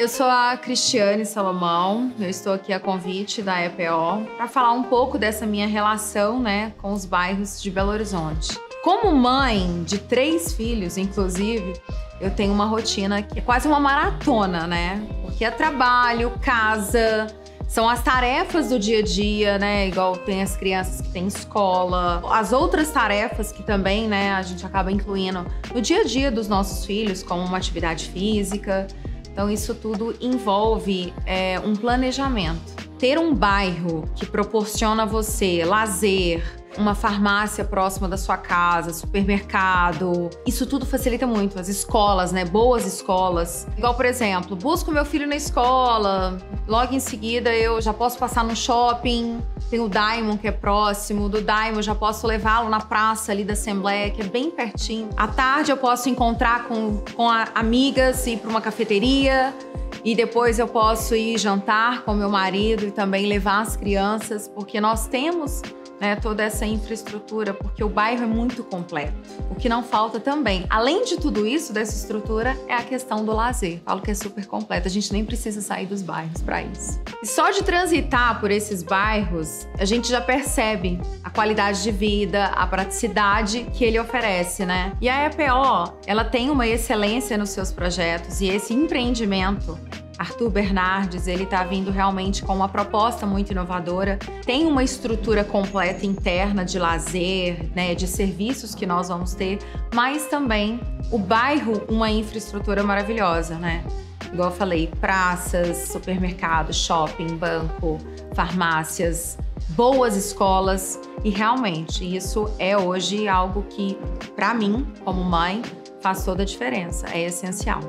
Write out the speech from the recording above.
Eu sou a Cristiane Salomão, eu estou aqui a convite da EPO para falar um pouco dessa minha relação né, com os bairros de Belo Horizonte. Como mãe de três filhos, inclusive, eu tenho uma rotina que é quase uma maratona, né? Porque é trabalho, casa, são as tarefas do dia a dia, né? Igual tem as crianças que têm escola, as outras tarefas que também, né, a gente acaba incluindo no dia a dia dos nossos filhos, como uma atividade física. Então, isso tudo envolve é, um planejamento. Ter um bairro que proporciona a você lazer, uma farmácia próxima da sua casa, supermercado. Isso tudo facilita muito. As escolas, né? Boas escolas. Igual, por exemplo, busco meu filho na escola, logo em seguida eu já posso passar no shopping. Tem o Diamond, que é próximo. Do Diamond, já posso levá-lo na praça ali da Assembleia, que é bem pertinho. À tarde, eu posso encontrar com, com a, amigas e ir para uma cafeteria. E depois eu posso ir jantar com meu marido e também levar as crianças, porque nós temos né, toda essa infraestrutura, porque o bairro é muito completo. O que não falta também, além de tudo isso, dessa estrutura, é a questão do lazer. Falo que é super completo, a gente nem precisa sair dos bairros para isso. E só de transitar por esses bairros, a gente já percebe a qualidade de vida, a praticidade que ele oferece, né? E a EPO, ela tem uma excelência nos seus projetos e esse empreendimento Arthur Bernardes, ele está vindo realmente com uma proposta muito inovadora. Tem uma estrutura completa interna de lazer, né, de serviços que nós vamos ter, mas também o bairro, uma infraestrutura maravilhosa, né? Igual eu falei, praças, supermercados, shopping, banco, farmácias, boas escolas e realmente isso é hoje algo que, para mim, como mãe, faz toda a diferença, é essencial.